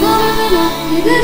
夢で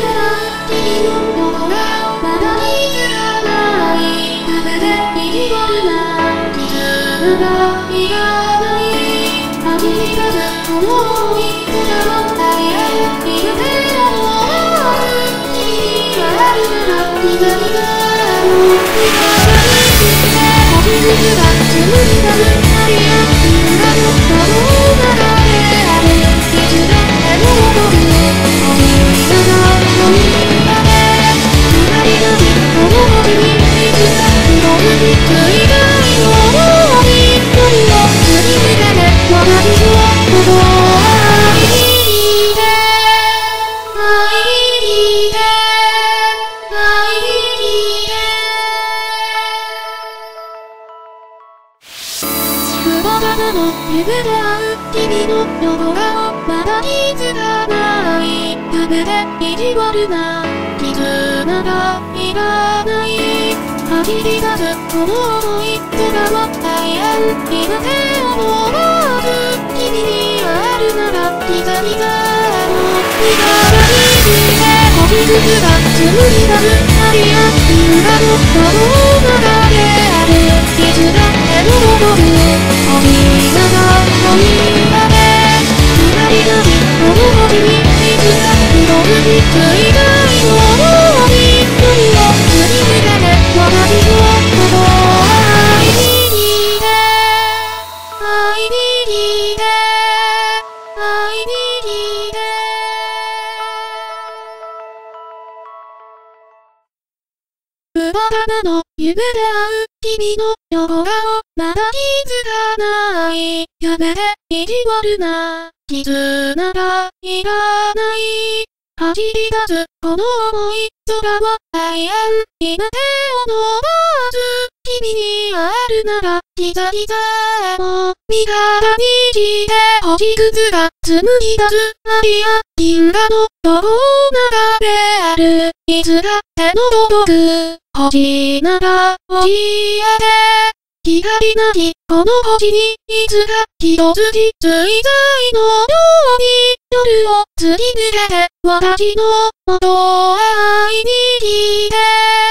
久保田の夢で会う君の横顔まだ気づかない夢で意地悪な絆がいらない走り出すこの想い空を大変今手を思わず君にあるならギザギザの光して星屑が紡ぎ出すマリア銀河の波動が流うばたなの夢で会う君の横顔まだ気づかない夢で意地悪な絆がいらない走り出すこの想い空を大変今手を伸ばす君にあるならギザギザも味方にして星屑が紡ぎ出すマリア銀河のどこ流れあるいつだっての届く星なら教えて光なきこの星にいつか一つきついたいのように夜を突き抜けて私の元を会いに来て